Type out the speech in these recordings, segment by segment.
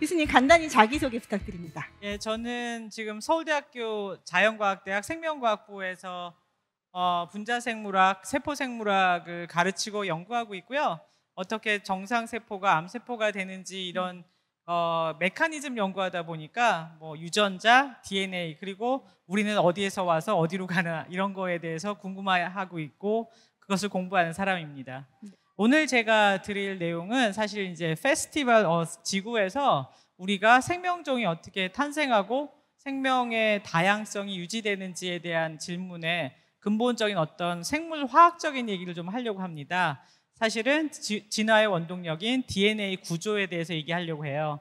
교수님 간단히 자기소개 부탁드립니다. 예, 저는 지금 서울대학교 자연과학대학 생명과학부에서 어, 분자생물학, 세포생물학을 가르치고 연구하고 있고요. 어떻게 정상세포가 암세포가 되는지 이런 어, 메커니즘 연구하다 보니까 뭐 유전자, DNA 그리고 우리는 어디에서 와서 어디로 가나 이런 거에 대해서 궁금해하고 있고 그것을 공부하는 사람입니다. 오늘 제가 드릴 내용은 사실 이제 페스티벌 어, 지구에서 우리가 생명종이 어떻게 탄생하고 생명의 다양성이 유지되는지에 대한 질문에 근본적인 어떤 생물 화학적인 얘기를 좀 하려고 합니다. 사실은 지, 진화의 원동력인 DNA 구조에 대해서 얘기하려고 해요.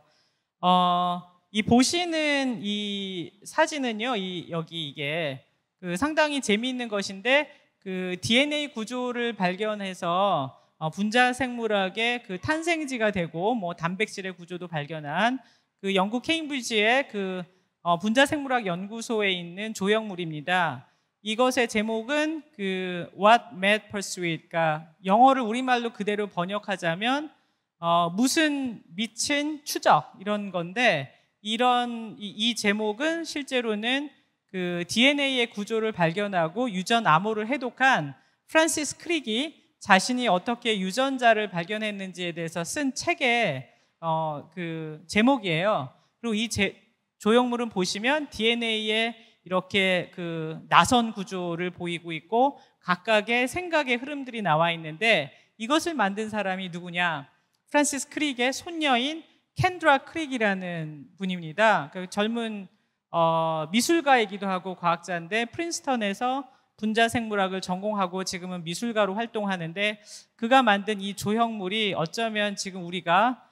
어, 이 보시는 이 사진은요, 이 여기 이게 그 상당히 재미있는 것인데 그 DNA 구조를 발견해서 어, 분자 생물학의 그 탄생지가 되고 뭐 단백질의 구조도 발견한 그 영국 케임브리지의 그 어, 분자 생물학 연구소에 있는 조형물입니다. 이것의 제목은 그 What Mad Pursuit, 그러니까 영어를 우리말로 그대로 번역하자면 어, 무슨 미친 추적 이런 건데 이런 이, 이 제목은 실제로는 그 DNA의 구조를 발견하고 유전 암호를 해독한 프란시스 크릭이 자신이 어떻게 유전자를 발견했는지에 대해서 쓴 책의 어, 그 제목이에요. 그리고 이 제, 조형물은 보시면 DNA의 이렇게 그 나선 구조를 보이고 있고 각각의 생각의 흐름들이 나와 있는데 이것을 만든 사람이 누구냐? 프란시스 크릭의 손녀인 캔드라 크릭이라는 분입니다. 그 젊은 어, 미술가이기도 하고 과학자인데 프린스턴에서 분자 생물학을 전공하고 지금은 미술가로 활동하는데 그가 만든 이 조형물이 어쩌면 지금 우리가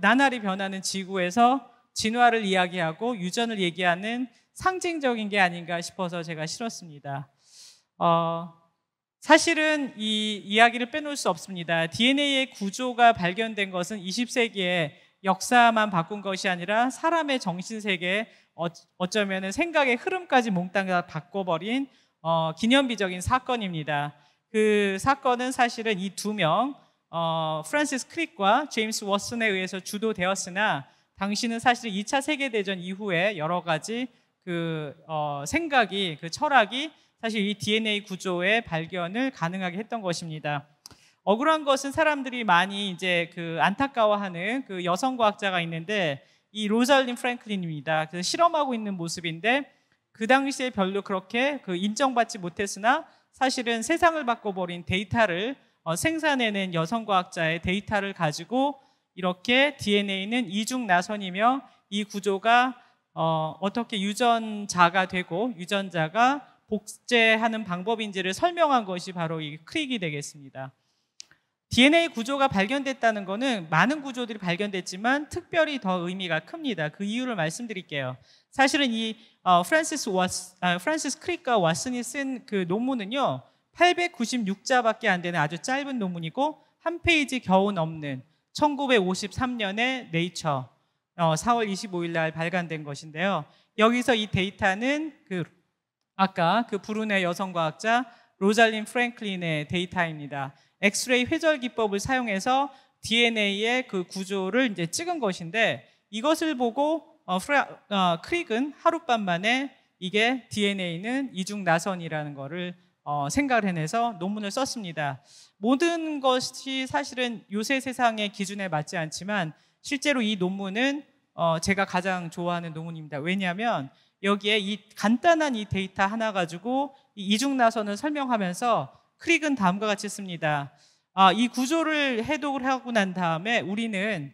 나날이 변하는 지구에서 진화를 이야기하고 유전을 얘기하는 상징적인 게 아닌가 싶어서 제가 실었습니다. 어, 사실은 이 이야기를 빼놓을 수 없습니다. DNA의 구조가 발견된 것은 20세기에 역사만 바꾼 것이 아니라 사람의 정신세계 어, 어쩌면 생각의 흐름까지 몽땅 다 바꿔버린 어, 기념비적인 사건입니다. 그 사건은 사실은 이 두 명, 어, 프란시스 크릭과 제임스 워슨에 의해서 주도되었으나 당시는 사실 2차 세계대전 이후에 여러 가지 그 어, 생각이, 그 철학이 사실 이 DNA 구조의 발견을 가능하게 했던 것입니다. 억울한 것은 사람들이 많이 이제 그 안타까워하는 그 여성 과학자가 있는데 이 로잘린 프랭클린입니다. 그래서 실험하고 있는 모습인데 그 당시에 별로 그렇게 그 인정받지 못했으나 사실은 세상을 바꿔버린 데이터를 어, 생산해낸 여성 과학자의 데이터를 가지고 이렇게 DNA는 이중 나선이며 이 구조가 어, 어떻게 유전자가 되고 유전자가 복제하는 방법인지를 설명한 것이 바로 이 크릭이 되겠습니다. DNA 구조가 발견됐다는 것은 많은 구조들이 발견됐지만 특별히 더 의미가 큽니다. 그 이유를 말씀드릴게요. 사실은 이 어, 프란시스 와스, 아, 프란시스 크릭과 왓슨이 쓴 그 논문은요 896자밖에 안 되는 아주 짧은 논문이고 한 페이지 겨우 넘는 1953년에 네이처 어, 4월 25일 날 발간된 것인데요. 여기서 이 데이터는 그 아까 그 불운의 여성 과학자 로잘린 프랭클린의 데이터입니다. 엑스레이 회절 기법을 사용해서 DNA의 그 구조를 이제 찍은 것인데 이것을 보고 어, 프라, 어, 크릭은 하룻밤 만에 이게 DNA는 이중 나선이라는 것을 어, 생각을 해내서 논문을 썼습니다. 모든 것이 사실은 요새 세상의 기준에 맞지 않지만 실제로 이 논문은 어, 제가 가장 좋아하는 논문입니다. 왜냐하면 여기에 이 간단한 이 데이터 하나 가지고 이 이중 나선을 설명하면서 크릭은 다음과 같이 씁니다. 아, 이 구조를 해독을 하고 난 다음에 우리는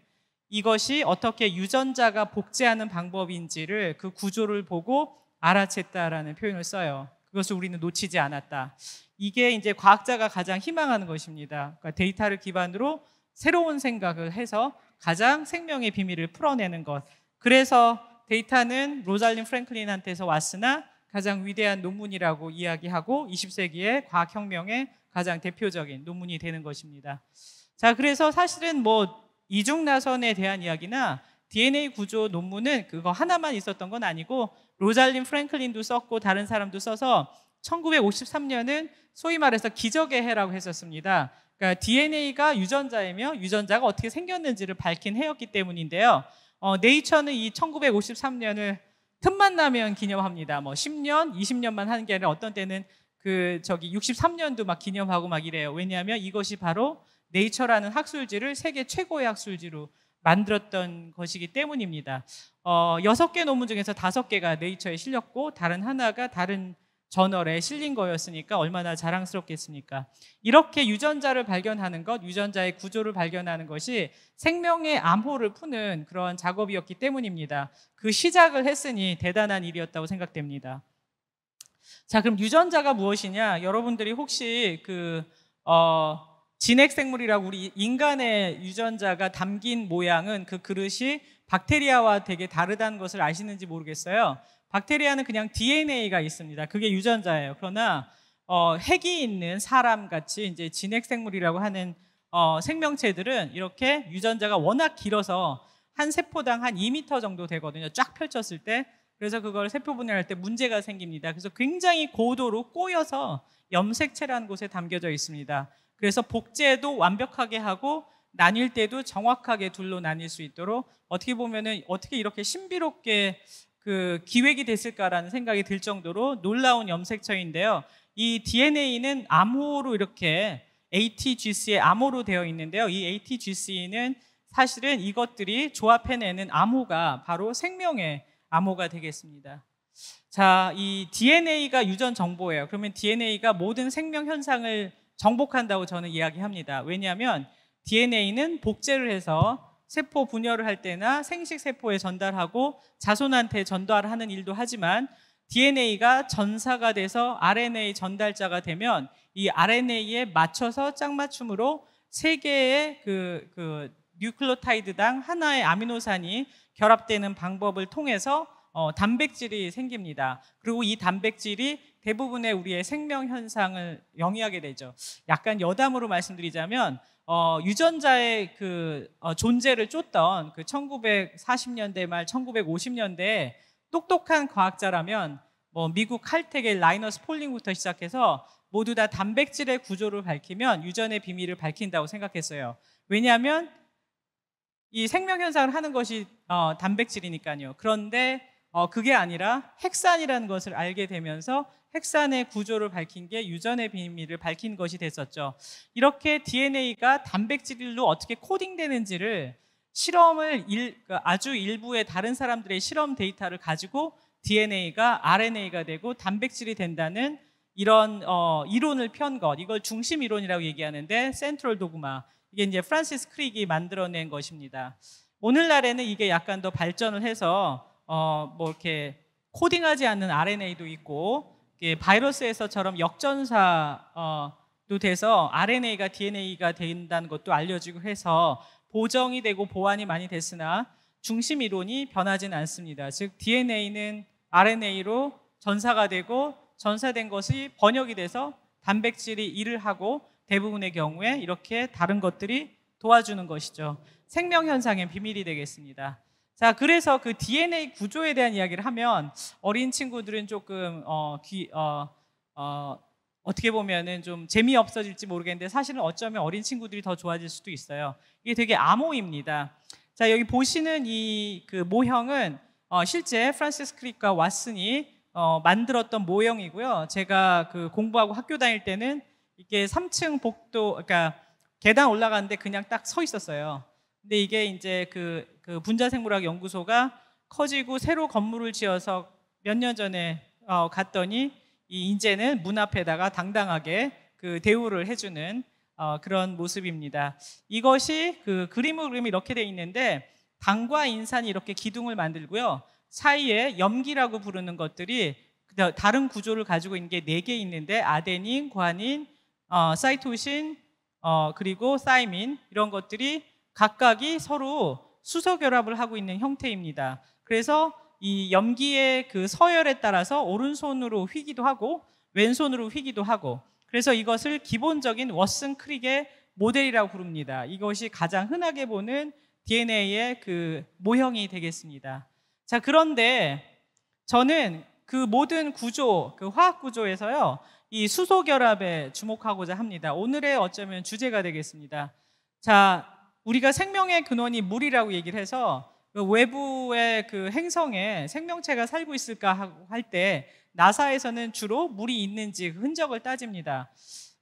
이것이 어떻게 유전자가 복제하는 방법인지를 그 구조를 보고 알아챘다라는 표현을 써요. 그것을 우리는 놓치지 않았다. 이게 이제 과학자가 가장 희망하는 것입니다. 그러니까 데이터를 기반으로 새로운 생각을 해서 가장 생명의 비밀을 풀어내는 것. 그래서 데이터는 로잘린 프랭클린한테서 왔으나 가장 위대한 논문이라고 이야기하고 20세기의 과학혁명의 가장 대표적인 논문이 되는 것입니다. 자, 그래서 사실은 뭐 이중 나선에 대한 이야기나 DNA 구조 논문은 그거 하나만 있었던 건 아니고 로잘린 프랭클린도 썼고 다른 사람도 써서 1953년은 소위 말해서 기적의 해라고 했었습니다. 그러니까 DNA가 유전자이며 유전자가 어떻게 생겼는지를 밝힌 해였기 때문인데요. 어, 네이처는 이 1953년을 틈만 나면 기념합니다. 뭐 10년, 20년만 하는 게 아니라 어떤 때는 그 저기 63년도 막 기념하고 막 이래요. 왜냐하면 이것이 바로 네이처라는 학술지를 세계 최고의 학술지로 만들었던 것이기 때문입니다. 어, 6개 논문 중에서 5개가 네이처에 실렸고 다른 하나가 다른 저널에 실린 거였으니까 얼마나 자랑스럽겠습니까? 이렇게 유전자를 발견하는 것, 유전자의 구조를 발견하는 것이 생명의 암호를 푸는 그런 작업이었기 때문입니다. 그 시작을 했으니 대단한 일이었다고 생각됩니다. 자, 그럼 유전자가 무엇이냐? 여러분들이 혹시 그, 어, 진핵생물이라고 우리 인간의 유전자가 담긴 모양은 그 그릇이 박테리아와 되게 다르다는 것을 아시는지 모르겠어요. 박테리아는 그냥 DNA가 있습니다. 그게 유전자예요. 그러나 어, 핵이 있는 사람 같이 이제 진핵생물이라고 하는 어, 생명체들은 이렇게 유전자가 워낙 길어서 한 세포당 한 2m 정도 되거든요. 쫙 펼쳤을 때. 그래서 그걸 세포 분해할 때 문제가 생깁니다. 그래서 굉장히 고도로 꼬여서 염색체라는 곳에 담겨져 있습니다. 그래서 복제도 완벽하게 하고 나뉠 때도 정확하게 둘로 나뉠 수 있도록 어떻게 보면은 어떻게 이렇게 신비롭게 그 기획이 됐을까라는 생각이 들 정도로 놀라운 염색체인데요. 이 DNA는 암호로 이렇게 ATGC의 암호로 되어 있는데요. 이 ATGC는 사실은 이것들이 조합해내는 암호가 바로 생명의 암호가 되겠습니다. 자, 이 DNA가 유전 정보예요. 그러면 DNA가 모든 생명 현상을 정복한다고 저는 이야기합니다. 왜냐하면 DNA는 복제를 해서 세포 분열을 할 때나 생식 세포에 전달하고 자손한테 전달하는 일도 하지만 DNA가 전사가 돼서 RNA 전달자가 되면 이 RNA에 맞춰서 짝맞춤으로 세 개의 그, 그 뉴클로타이드당 하나의 아미노산이 결합되는 방법을 통해서 어, 단백질이 생깁니다. 그리고 이 단백질이 대부분의 우리의 생명 현상을 영위하게 되죠. 약간 여담으로 말씀드리자면 어, 유전자의 그 어, 존재를 쫓던 그 1940년대 말 1950년대 똑똑한 과학자라면 뭐 미국 칼텍의 라이너스 폴링부터 시작해서 모두 다 단백질의 구조를 밝히면 유전의 비밀을 밝힌다고 생각했어요. 왜냐하면 이 생명 현상을 하는 것이 어, 단백질이니까요. 그런데 어, 그게 아니라 핵산이라는 것을 알게 되면서 핵산의 구조를 밝힌 게 유전의 비밀을 밝힌 것이 됐었죠. 이렇게 DNA가 단백질로 어떻게 코딩되는지를 실험을 일, 그 아주 일부의 다른 사람들의 실험 데이터를 가지고 DNA가 RNA가 되고 단백질이 된다는 이런 어, 이론을 편 것, 이걸 중심 이론이라고 얘기하는데 central dogma 이게 이제 프란시스 크릭이 만들어낸 것입니다. 오늘날에는 이게 약간 더 발전을 해서 어, 뭐 이렇게 코딩하지 않는 RNA도 있고 바이러스에서처럼 역전사도 돼서 RNA가 DNA가 된다는 것도 알려지고 해서 보정이 되고 보완이 많이 됐으나 중심 이론이 변하진 않습니다. 즉 DNA는 RNA로 전사가 되고 전사된 것이 번역이 돼서 단백질이 일을 하고 대부분의 경우에 이렇게 다른 것들이 도와주는 것이죠. 생명 현상의 비밀이 되겠습니다. 자, 그래서 그 DNA 구조에 대한 이야기를 하면 어린 친구들은 조금 어, 귀, 어, 어, 어떻게 보면은 좀 재미없어질지 모르겠는데 사실은 어쩌면 어린 친구들이 더 좋아질 수도 있어요. 이게 되게 암호입니다. 자, 여기 보시는 이 그 모형은 어, 실제 프란시스 크릭과 왓슨이 어, 만들었던 모형이고요. 제가 그 공부하고 학교 다닐 때는 이게 3층 복도, 그러니까 계단 올라가는데 그냥 딱 서 있었어요. 근데 이게 이제 그, 그 분자생물학 연구소가 커지고 새로 건물을 지어서 몇 년 전에 어, 갔더니 이 이제는 문 앞에다가 당당하게 그 대우를 해주는 어, 그런 모습입니다. 이것이 그 그림을 그리면 이렇게 돼 있는데 당과 인산이 이렇게 기둥을 만들고요. 사이에 염기라고 부르는 것들이 다른 구조를 가지고 있는 게 네 개 있는데 아데닌, 과닌, 어, 사이토신, 어, 그리고 사이민 이런 것들이 각각이 서로 수소 결합을 하고 있는 형태입니다. 그래서 이 염기의 그 서열에 따라서 오른손으로 휘기도 하고 왼손으로 휘기도 하고 그래서 이것을 기본적인 워슨 크릭의 모델이라고 부릅니다. 이것이 가장 흔하게 보는 DNA의 그 모형이 되겠습니다. 자, 그런데 저는 그 모든 구조, 그 화학 구조에서요, 이 수소 결합에 주목하고자 합니다. 오늘의 어쩌면 주제가 되겠습니다. 자, 우리가 생명의 근원이 물이라고 얘기를 해서 그 외부의 그 행성에 생명체가 살고 있을까 할 때 나사에서는 주로 물이 있는지 그 흔적을 따집니다.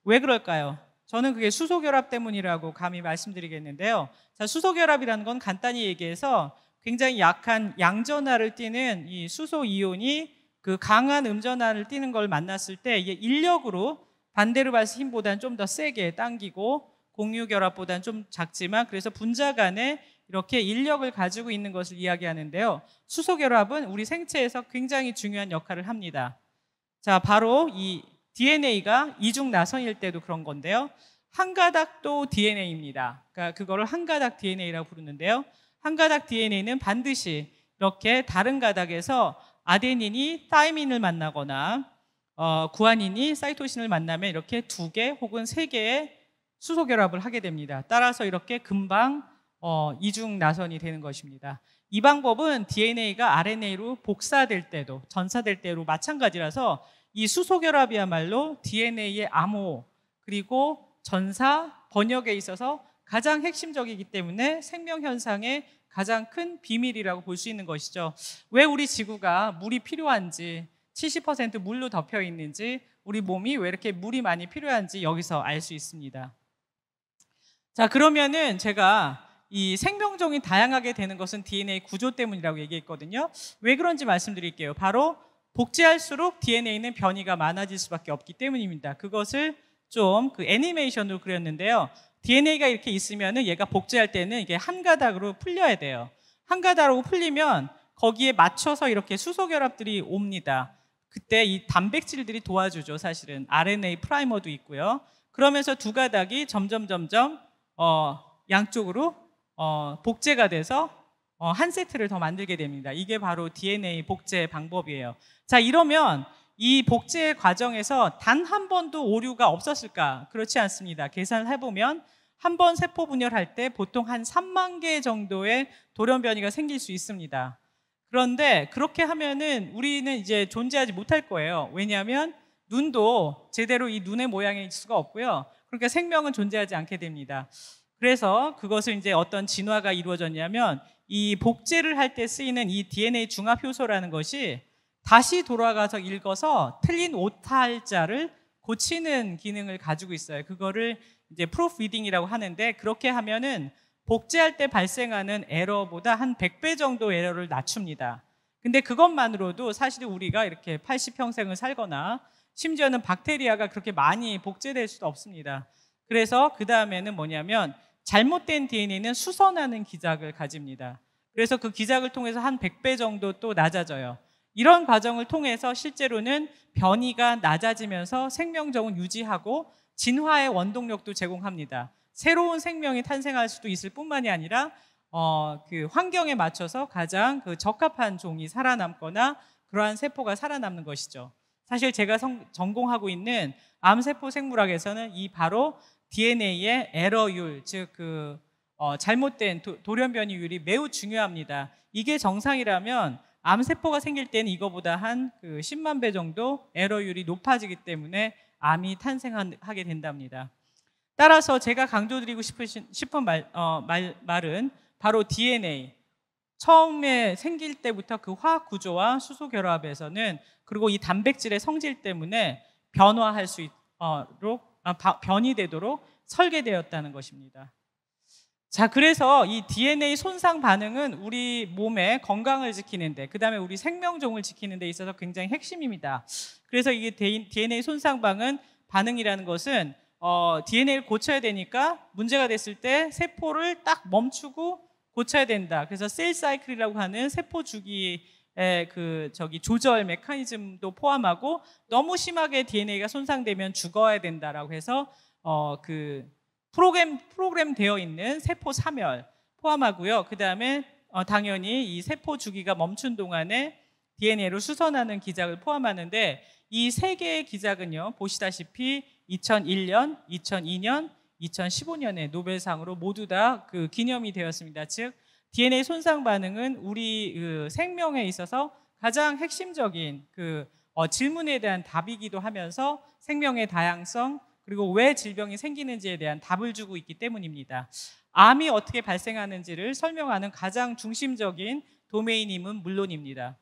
왜 그럴까요? 저는 그게 수소 결합 때문이라고 감히 말씀드리겠는데요. 자, 수소 결합이라는 건 간단히 얘기해서 굉장히 약한 양전하를 띠는 이 수소 이온이 그 강한 음전하를 띠는 걸 만났을 때 이게 인력으로 반대로 봐서 힘보다는 좀 더 세게 당기고 공유 결합보다는 좀 작지만 그래서 분자 간에 이렇게 인력을 가지고 있는 것을 이야기하는데요. 수소 결합은 우리 생체에서 굉장히 중요한 역할을 합니다. 자, 바로 이 DNA가 이중 나선일 때도 그런 건데요. 한 가닥도 DNA입니다. 그러니까 그거를 한 가닥 DNA라고 부르는데요. 한 가닥 DNA는 반드시 이렇게 다른 가닥에서 아데닌이 타이민을 만나거나 어, 구아닌이 사이토신을 만나면 이렇게 두 개 혹은 세 개의 수소 결합을 하게 됩니다. 따라서 이렇게 금방 어, 이중 나선이 되는 것입니다. 이 방법은 DNA가 RNA로 복사될 때도 전사될 때로 마찬가지라서 이 수소 결합이야말로 DNA의 암호 그리고 전사 번역에 있어서 가장 핵심적이기 때문에 생명 현상의 가장 큰 비밀이라고 볼 수 있는 것이죠. 왜 우리 지구가 물이 필요한지 70% 물로 덮여 있는지 우리 몸이 왜 이렇게 물이 많이 필요한지 여기서 알 수 있습니다. 자, 그러면은 제가 이 생명종이 다양하게 되는 것은 DNA 구조 때문이라고 얘기했거든요. 왜 그런지 말씀드릴게요. 바로 복제할수록 DNA는 변이가 많아질 수밖에 없기 때문입니다. 그것을 좀 그 애니메이션으로 그렸는데요. DNA가 이렇게 있으면은 얘가 복제할 때는 이게 한 가닥으로 풀려야 돼요. 한 가닥으로 풀리면 거기에 맞춰서 이렇게 수소 결합들이 옵니다. 그때 이 단백질들이 도와주죠. 사실은 RNA 프라이머도 있고요. 그러면서 두 가닥이 점점 점점 어, 양쪽으로 어, 복제가 돼서 어, 한 세트를 더 만들게 됩니다. 이게 바로 DNA 복제 방법이에요. 자, 이러면 이 복제 과정에서 단 한 번도 오류가 없었을까? 그렇지 않습니다. 계산을 해보면 한 번 세포 분열할 때 보통 한 3만 개 정도의 돌연 변이가 생길 수 있습니다. 그런데 그렇게 하면은 우리는 이제 존재하지 못할 거예요. 왜냐하면 눈도 제대로 이 눈의 모양일 수가 없고요. 그러니까 생명은 존재하지 않게 됩니다. 그래서 그것을 이제 어떤 진화가 이루어졌냐면 이 복제를 할 때 쓰이는 이 DNA 중합 효소라는 것이 다시 돌아가서 읽어서 틀린 오탈자를 고치는 기능을 가지고 있어요. 그거를 이제 프로피딩이라고 하는데 그렇게 하면은 복제할 때 발생하는 에러보다 한 100배 정도 에러를 낮춥니다. 근데 그것만으로도 사실 우리가 이렇게 80평생을 살거나 심지어는 박테리아가 그렇게 많이 복제될 수도 없습니다. 그래서 그 다음에는 뭐냐면 잘못된 DNA는 수선하는 기작을 가집니다. 그래서 그 기작을 통해서 한 100배 정도 또 낮아져요. 이런 과정을 통해서 실제로는 변이가 낮아지면서 생명정은 유지하고 진화의 원동력도 제공합니다. 새로운 생명이 탄생할 수도 있을 뿐만이 아니라 어, 그 환경에 맞춰서 가장 그 적합한 종이 살아남거나 그러한 세포가 살아남는 것이죠. 사실 제가 성, 전공하고 있는 암세포 생물학에서는 이 바로 DNA의 에러율, 즉 그 어, 잘못된 도, 돌연 변이율이 매우 중요합니다. 이게 정상이라면 암세포가 생길 때는 이거보다 한 그 10만 배 정도 에러율이 높아지기 때문에 암이 탄생하게 된답니다. 따라서 제가 강조드리고 싶으신, 싶은 말, 어, 말, 말은 바로 DNA. 처음에 생길 때부터 그 화학 구조와 수소 결합에서는 그리고 이 단백질의 성질 때문에 변화할 수 있도록 아, 변이 되도록 설계되었다는 것입니다. 자, 그래서 이 DNA 손상 반응은 우리 몸의 건강을 지키는데, 그 다음에 우리 생명종을 지키는 데 있어서 굉장히 핵심입니다. 그래서 이게 DNA 손상 반응, 반응이라는 것은 어, DNA를 고쳐야 되니까 문제가 됐을 때 세포를 딱 멈추고 고쳐야 된다. 그래서 셀 사이클이라고 하는 세포 주기의 그 저기 조절 메커니즘도 포함하고 너무 심하게 DNA가 손상되면 죽어야 된다라고 해서 어, 그 프로그램 프로그램 되어 있는 세포 사멸 포함하고요. 그 다음에 어, 당연히 이 세포 주기가 멈춘 동안에 DNA로 수선하는 기작을 포함하는데 이 세 개의 기작은요 보시다시피 2001년, 2002년, 2015년에 노벨상으로 모두 다 그 기념이 되었습니다. 즉 DNA 손상 반응은 우리 그 생명에 있어서 가장 핵심적인 그 어, 질문에 대한 답이기도 하면서 생명의 다양성 그리고 왜 질병이 생기는지에 대한 답을 주고 있기 때문입니다. 암이 어떻게 발생하는지를 설명하는 가장 중심적인 도메인임은 물론입니다.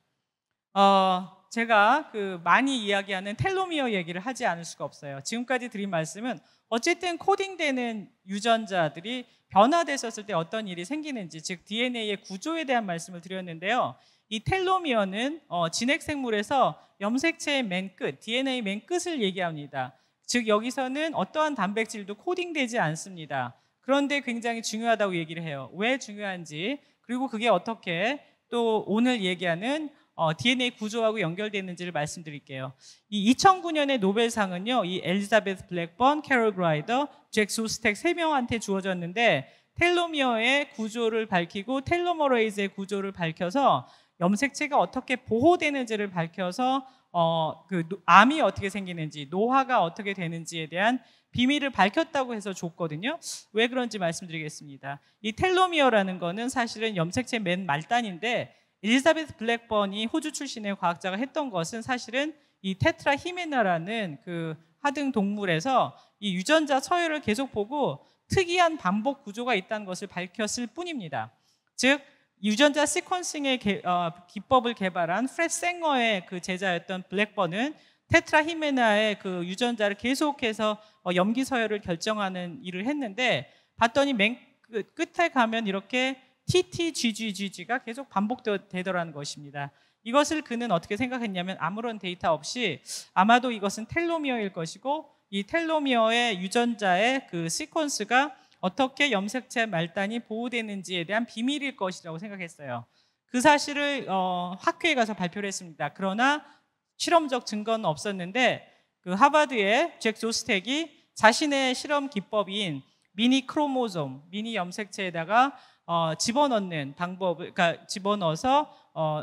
어, 제가 그 많이 이야기하는 텔로미어 얘기를 하지 않을 수가 없어요. 지금까지 드린 말씀은 어쨌든 코딩되는 유전자들이 변화됐었을 때 어떤 일이 생기는지, 즉 DNA의 구조에 대한 말씀을 드렸는데요. 이 텔로미어는 어, 진핵생물에서 염색체의 맨 끝, DNA 맨 끝을 얘기합니다. 즉 여기서는 어떠한 단백질도 코딩되지 않습니다. 그런데 굉장히 중요하다고 얘기를 해요. 왜 중요한지 그리고 그게 어떻게 또 오늘 얘기하는 어, DNA 구조하고 연결되는지를 말씀드릴게요. 이 2009년의 노벨상은요, 이 엘리자베스 블랙번, 캐롤 그라이더, 잭 소스텍 세 명한테 주어졌는데 텔로미어의 구조를 밝히고 텔로머레이즈의 구조를 밝혀서 염색체가 어떻게 보호되는지를 밝혀서 어, 그 암이 어떻게 생기는지, 노화가 어떻게 되는지에 대한 비밀을 밝혔다고 해서 줬거든요. 왜 그런지 말씀드리겠습니다. 이 텔로미어라는 거는 사실은 염색체 맨 말단인데 엘리자베스 블랙번이 호주 출신의 과학자가 했던 것은 사실은 이 Tetrahymena라는 그 하등 동물에서 이 유전자 서열을 계속 보고 특이한 반복 구조가 있다는 것을 밝혔을 뿐입니다. 즉 유전자 sequencing의 개, 어, 기법을 개발한 프레드 생어의 그 제자였던 블랙번은 테트라 히메나의 그 유전자를 계속해서 어, 염기 서열을 결정하는 일을 했는데 봤더니 맨 끝에 가면 이렇게 TTGGG가 계속 반복되더라는 것입니다. 이것을 그는 어떻게 생각했냐면 아무런 데이터 없이 아마도 이것은 텔로미어일 것이고 이 텔로미어의 유전자의 그 시퀀스가 어떻게 염색체 말단이 보호되는지에 대한 비밀일 것이라고 생각했어요. 그 사실을 어, 학회에 가서 발표를 했습니다. 그러나 실험적 증거는 없었는데 그 하버드의 잭 조스텍이 자신의 실험 기법인 미니 크로모솜, 미니 염색체에다가 어, 집어넣는 방법을, 그러니까 집어넣어서 어,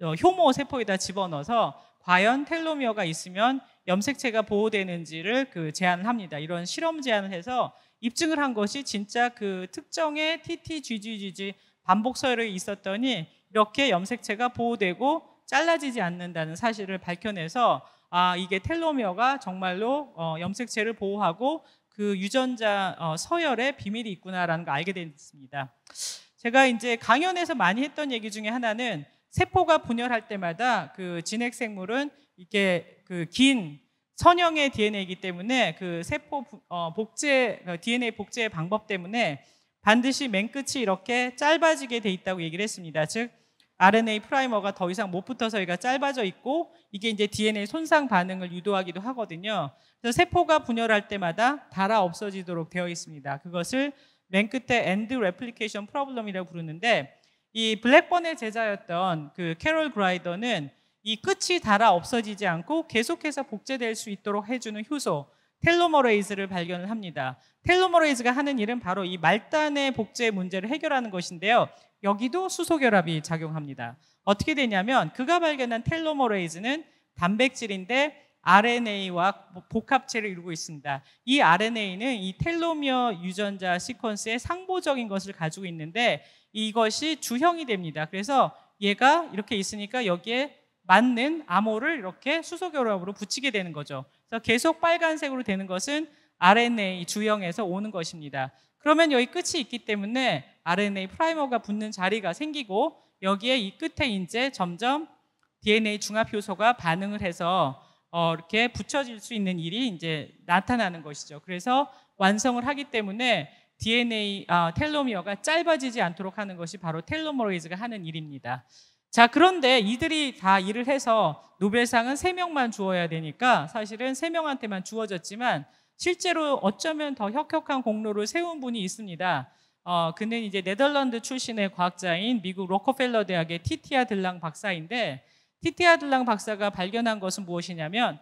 어, 효모 세포에다 집어넣어서 과연 텔로미어가 있으면 염색체가 보호되는지를 그 제안을 합니다. 이런 실험 제안을 해서 입증을 한 것이 진짜 그 특정의 TTGGG 반복 서열이 있었더니 이렇게 염색체가 보호되고 잘라지지 않는다는 사실을 밝혀내서 아 이게 텔로미어가 정말로 어, 염색체를 보호하고 그 유전자 어, 서열에 비밀이 있구나라는 걸 알게 됐습니다. 제가 이제 강연에서 많이 했던 얘기 중에 하나는 세포가 분열할 때마다 그 진핵 생물은 이게 그 긴 선형의 DNA이기 때문에 그 세포 어, 복제 그 DNA 복제의 방법 때문에 반드시 맨 끝이 이렇게 짧아지게 돼 있다고 얘기를 했습니다. 즉 RNA primer가 더 이상 못 붙어서 얘가 짧아져 있고 이게 이제 DNA 손상 반응을 유도하기도 하거든요. 그래서 세포가 분열할 때마다 닳아 없어지도록 되어 있습니다. 그것을 맨 끝에 end replication problem이라고 부르는데 이 블랙번의 제자였던 그 캐롤 그라이더는 이 끝이 닳아 없어지지 않고 계속해서 복제될 수 있도록 해주는 효소 텔로머레이즈를 발견을 합니다. 텔로머레이즈가 하는 일은 바로 이 말단의 복제 문제를 해결하는 것인데요. 여기도 수소결합이 작용합니다. 어떻게 되냐면 그가 발견한 텔로머레이즈는 단백질인데 RNA와 복합체를 이루고 있습니다. 이 RNA는 이 텔로미어 유전자 시퀀스의 상보적인 것을 가지고 있는데 이것이 주형이 됩니다. 그래서 얘가 이렇게 있으니까 여기에 맞는 암호를 이렇게 수소결합으로 붙이게 되는 거죠. 그래서 계속 빨간색으로 되는 것은 RNA 주형에서 오는 것입니다. 그러면 여기 끝이 있기 때문에 RNA 프라이머가 붙는 자리가 생기고 여기에 이 끝에 이제 점점 DNA 중합 효소가 반응을 해서 어, 이렇게 붙여질 수 있는 일이 이제 나타나는 것이죠. 그래서 완성을 하기 때문에 DNA 아, 텔로미어가 짧아지지 않도록 하는 것이 바로 텔로머레이즈가 하는 일입니다. 자, 그런데 이들이 다 일을 해서 노벨상은 세명만 주어야 되니까 사실은 세명한테만 주어졌지만 실제로 어쩌면 더 혁혁한 공로를 세운 분이 있습니다. 어, 그는 이제 네덜란드 출신의 과학자인 미국 로커펠러 대학의 티티아 들랑 박사인데 티티아 들랑 박사가 발견한 것은 무엇이냐면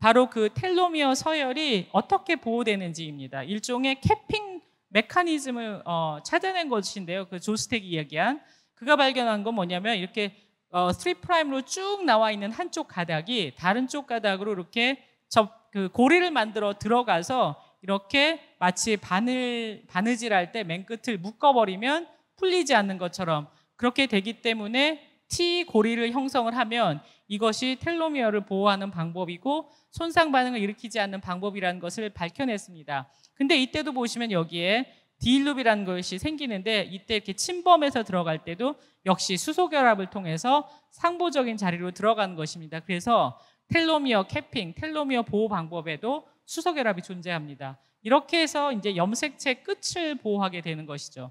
바로 그 텔로미어 서열이 어떻게 보호되는지입니다. 일종의 캐핑 메커니즘을 어, 찾아낸 것인데요. 그 조스텍이 이야기한 그가 발견한 건 뭐냐면 이렇게 어, 3'로 쭉 나와 있는 한쪽 가닥이 다른 쪽 가닥으로 이렇게 접, 그 고리를 만들어 들어가서 이렇게 마치 바늘 바느질 할 때 맨 끝을 묶어버리면 풀리지 않는 것처럼 그렇게 되기 때문에 T 고리를 형성을 하면 이것이 텔로미어를 보호하는 방법이고 손상 반응을 일으키지 않는 방법이라는 것을 밝혀냈습니다. 근데 이때도 보시면 여기에 디일룹이라는 것이 생기는데 이때 이렇게 침범해서 들어갈 때도 역시 수소 결합을 통해서 상보적인 자리로 들어가는 것입니다. 그래서 텔로미어 캐핑, 텔로미어 보호 방법에도 수소 결합이 존재합니다. 이렇게 해서 이제 염색체 끝을 보호하게 되는 것이죠.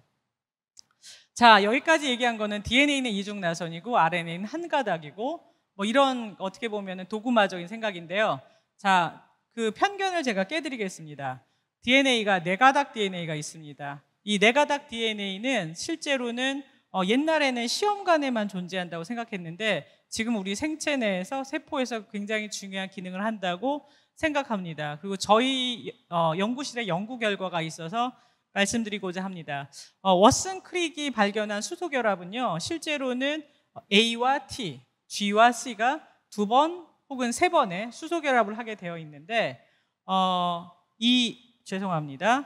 자, 여기까지 얘기한 거는 DNA는 이중 나선이고 RNA는 한 가닥이고 뭐 이런 어떻게 보면 도구마적인 생각인데요. 자, 그 편견을 제가 깨드리겠습니다. DNA가 네 가닥 DNA가 있습니다. 이 네 가닥 DNA는 실제로는 어, 옛날에는 시험관에만 존재한다고 생각했는데 지금 우리 생체 내에서 세포에서 굉장히 중요한 기능을 한다고 생각합니다. 그리고 저희 어, 연구실에 연구 결과가 있어서 말씀드리고자 합니다. 어, 워슨 크릭이 발견한 수소 결합은요, 실제로는 A와 T, G와 C가 두 번 혹은 세 번의 수소 결합을 하게 되어 있는데, 어, 이 죄송합니다.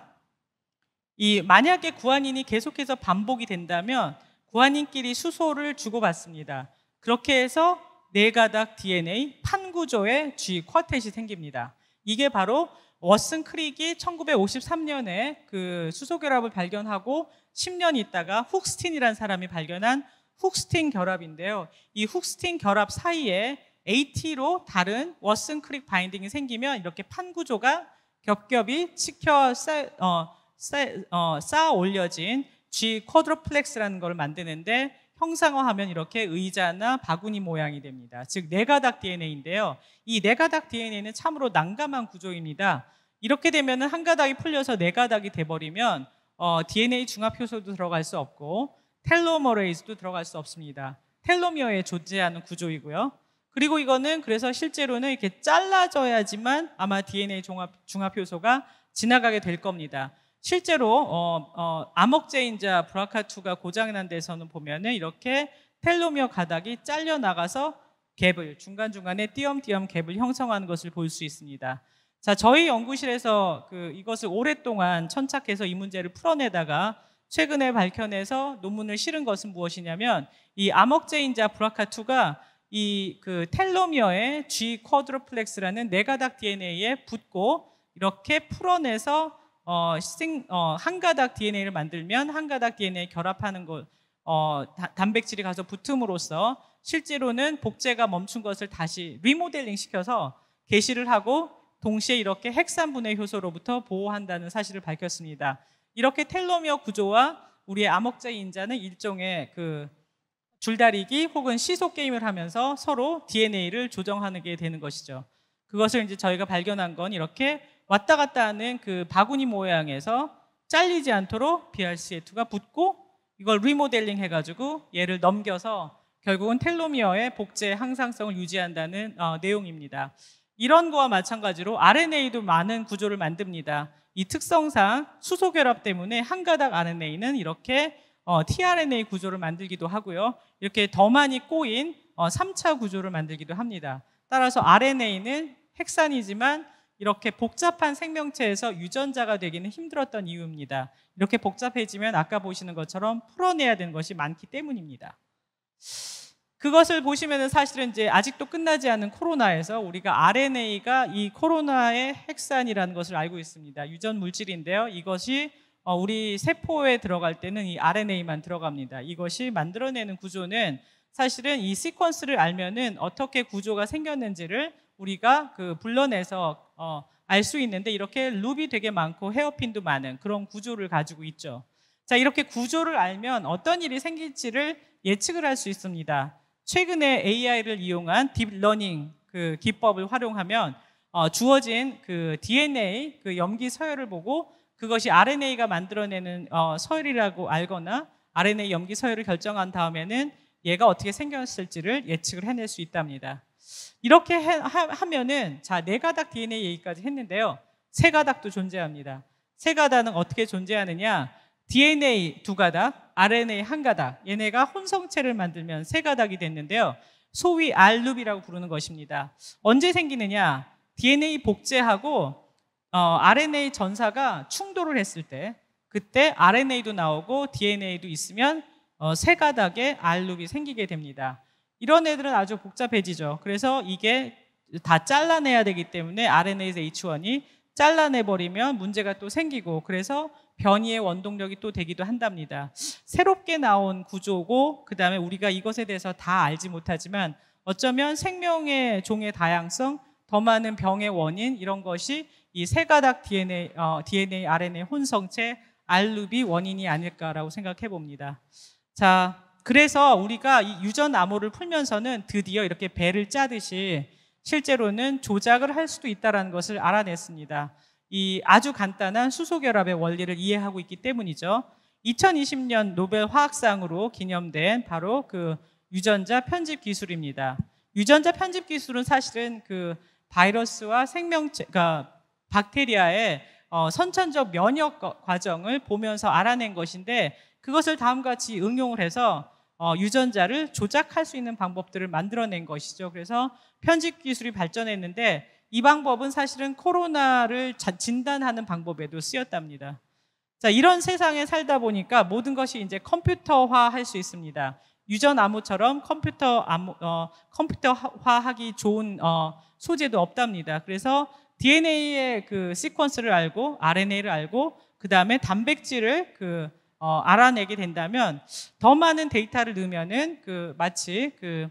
이 만약에 구안인이 계속해서 반복이 된다면 구안인끼리 수소를 주고받습니다. 그렇게 해서 네 가닥 DNA 판구조의 G 쿼텟이 생깁니다. 이게 바로 워슨 크릭이 1953년에 그 수소 결합을 발견하고 10년 있다가 훅스틴이라는 사람이 발견한 훅스틴 결합인데요. 이 훅스틴 결합 사이에 AT로 다른 워슨 크릭 binding이 생기면 이렇게 판 구조가 겹겹이 치켜 쌓, 어, 쌓, 어, 쌓아 올려진 G 쿼드로플렉스라는 걸 만드는데 형상화하면 이렇게 의자나 바구니 모양이 됩니다. 즉 네가닥 DNA인데요. 이 네가닥 DNA는 참으로 난감한 구조입니다. 이렇게 되면 한 가닥이 풀려서 네 가닥이 돼버리면 어, DNA 중합 효소도 들어갈 수 없고 텔로머레이즈도 들어갈 수 없습니다. 텔로미어에 존재하는 구조이고요. 그리고 이거는 그래서 실제로는 이렇게 잘라져야지만 아마 DNA 종합, 중합 효소가 지나가게 될 겁니다. 실제로 어, 어, 암흑제인자 브라카2가 고장난 데서는 보면은 이렇게 텔로미어 가닥이 잘려 나가서 갭을 중간중간에 띄엄띄엄 갭을 형성하는 것을 볼 수 있습니다. 자, 저희 연구실에서 그 이것을 오랫동안 천착해서 이 문제를 풀어내다가 최근에 밝혀내서 논문을 실은 것은 무엇이냐면 이 암흑제인자 브라카2가 이 그 텔로미어의 G 쿼드로플렉스라는 네 가닥 DNA에 붙고 이렇게 풀어내서 어, 생, 어, 한 가닥 DNA를 만들면 한 가닥 DNA 결합하는 것, 어, 다, 단백질이 가서 붙음으로써 실제로는 복제가 멈춘 것을 다시 리모델링 시켜서 게시를 하고 동시에 이렇게 핵산분해 효소로부터 보호한다는 사실을 밝혔습니다. 이렇게 텔로미어 구조와 우리의 암흑자 인자는 일종의 그 줄다리기 혹은 시소 게임을 하면서 서로 DNA를 조정하게 되는 것이죠. 그것을 이제 저희가 발견한 건 이렇게 왔다 갔다 하는 그 바구니 모양에서 잘리지 않도록 BRCA2가 붙고 이걸 리모델링 해가지고 얘를 넘겨서 결국은 텔로미어의 복제 항상성을 유지한다는 어, 내용입니다. 이런 거와 마찬가지로 RNA도 많은 구조를 만듭니다. 이 특성상 수소 결합 때문에 한 가닥 RNA는 이렇게 어, tRNA 구조를 만들기도 하고요. 이렇게 더 많이 꼬인 어, 3차 구조를 만들기도 합니다. 따라서 RNA는 핵산이지만 이렇게 복잡한 생명체에서 유전자가 되기는 힘들었던 이유입니다. 이렇게 복잡해지면 아까 보시는 것처럼 풀어내야 되는 것이 많기 때문입니다. 그것을 보시면 사실은 이제 아직도 끝나지 않은 코로나에서 우리가 RNA가 이 코로나의 핵산이라는 것을 알고 있습니다. 유전 물질인데요. 이것이 어, 우리 세포에 들어갈 때는 이 RNA만 들어갑니다. 이것이 만들어내는 구조는 사실은 이 sequence를 알면은 어떻게 구조가 생겼는지를 우리가 그 불러내서 어, 알 수 있는데 이렇게 loop이 되게 많고 hairpin도 많은 그런 구조를 가지고 있죠. 자, 이렇게 구조를 알면 어떤 일이 생길지를 예측을 할 수 있습니다. 최근에 AI를 이용한 딥러닝 그 기법을 활용하면 어, 주어진 그 DNA 그 염기 서열을 보고 그것이 RNA가 만들어내는 어, 서열이라고 알거나 RNA 염기 서열을 결정한 다음에는 얘가 어떻게 생겼을지를 예측을 해낼 수 있답니다. 이렇게 해, 하, 면은 자, 네 가닥 DNA 얘기까지 했는데요. 세 가닥도 존재합니다. 세 가닥은 어떻게 존재하느냐? DNA 두 가닥, RNA 한 가닥. 얘네가 혼성체를 만들면 세 가닥이 됐는데요. 소위 R룹이라고 부르는 것입니다. 언제 생기느냐? DNA 복제하고 어, RNA 전사가 충돌을 했을 때 그때 RNA도 나오고 DNA도 있으면 어, 세 가닥의 R룹이 생기게 됩니다. 이런 애들은 아주 복잡해지죠. 그래서 이게 다 잘라내야 되기 때문에 RNA에서 H1이 잘라내버리면 문제가 또 생기고 그래서 변이의 원동력이 또 되기도 한답니다. 새롭게 나온 구조고 그 다음에 우리가 이것에 대해서 다 알지 못하지만 어쩌면 생명의 종의 다양성, 더 많은 병의 원인 이런 것이 이 세 가닥 DNA, 어, DNA, RNA 혼성체 알루비 원인이 아닐까라고 생각해 봅니다. 자, 그래서 우리가 이 유전 암호를 풀면서는 드디어 이렇게 배를 짜듯이 실제로는 조작을 할 수도 있다는 것을 알아냈습니다. 이 아주 간단한 수소결합의 원리를 이해하고 있기 때문이죠. 2020년 노벨 화학상으로 기념된 바로 그 유전자 편집 기술입니다. 유전자 편집 기술은 사실은 그 바이러스와 생명체, 그러니까 박테리아의 어, 선천적 면역 거- 과정을 보면서 알아낸 것인데 그것을 다음과 같이 응용을 해서 어, 유전자를 조작할 수 있는 방법들을 만들어낸 것이죠. 그래서 편집 기술이 발전했는데 이 방법은 사실은 코로나를 자- 진단하는 방법에도 쓰였답니다. 자, 이런 세상에 살다 보니까 모든 것이 이제 컴퓨터화 할 수 있습니다. 유전 암호처럼 컴퓨터 암호, 어, 컴퓨터화 하기 좋은 어, 소재도 없답니다. 그래서 DNA의 그 시퀀스를 알고 RNA를 알고 그 다음에 단백질을 그 어, 알아내게 된다면 더 많은 데이터를 넣으면은 그 마치 그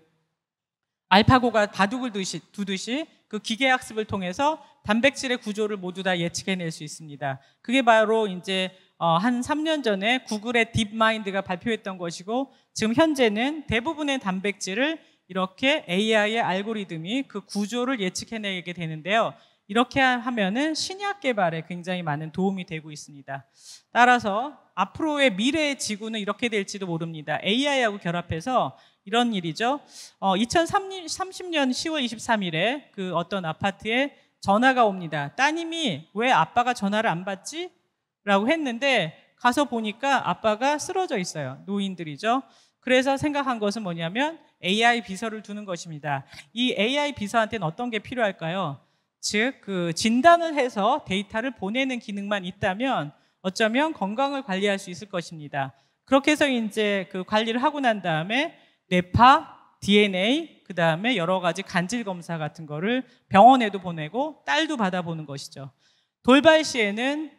알파고가 바둑을 두듯이, 두듯이 그 기계 학습을 통해서 단백질의 구조를 모두 다 예측해낼 수 있습니다. 그게 바로 이제 어, 한 3년 전에 구글의 딥마인드가 발표했던 것이고 지금 현재는 대부분의 단백질을 이렇게 AI의 알고리즘이 그 구조를 예측해내게 되는데요. 이렇게 하면은 신약 개발에 굉장히 많은 도움이 되고 있습니다. 따라서 앞으로의 미래의 지구는 이렇게 될지도 모릅니다. AI하고 결합해서 이런 일이죠. 어, 2030년 10월 23일에 그 어떤 아파트에 전화가 옵니다. 따님이 왜 아빠가 전화를 안 받지? 라고 했는데 가서 보니까 아빠가 쓰러져 있어요. 노인들이죠. 그래서 생각한 것은 뭐냐면 AI 비서를 두는 것입니다. 이 AI 비서한테는 어떤 게 필요할까요? 즉, 그 진단을 해서 데이터를 보내는 기능만 있다면 어쩌면 건강을 관리할 수 있을 것입니다. 그렇게 해서 이제 그 관리를 하고 난 다음에 뇌파, DNA, 그 다음에 여러 가지 간질 검사 같은 거를 병원에도 보내고 딸도 받아보는 것이죠. 돌발 시에는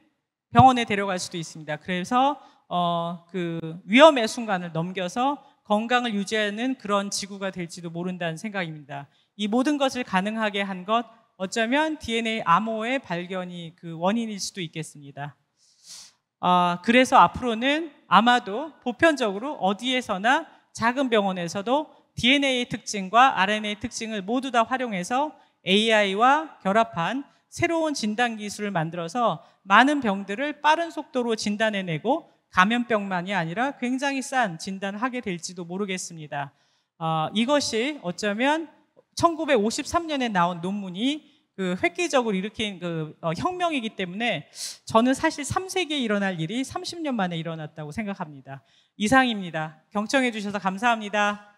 병원에 데려갈 수도 있습니다. 그래서 어, 그 위험의 순간을 넘겨서 건강을 유지하는 그런 지구가 될지도 모른다는 생각입니다. 이 모든 것을 가능하게 한 것 어쩌면 DNA 암호의 발견이 그 원인일 수도 있겠습니다. 아, 그래서 앞으로는 아마도 보편적으로 어디에서나 작은 병원에서도 DNA 특징과 RNA 특징을 모두 다 활용해서 AI와 결합한 새로운 진단 기술을 만들어서 많은 병들을 빠른 속도로 진단해내고 감염병만이 아니라 굉장히 싼 진단을 하게 될지도 모르겠습니다. 어, 이것이 어쩌면 1953년에 나온 논문이 그 획기적으로 일으킨 그 어, 혁명이기 때문에 저는 사실 3세기에 일어날 일이 30년 만에 일어났다고 생각합니다. 이상입니다. 경청해 주셔서 감사합니다.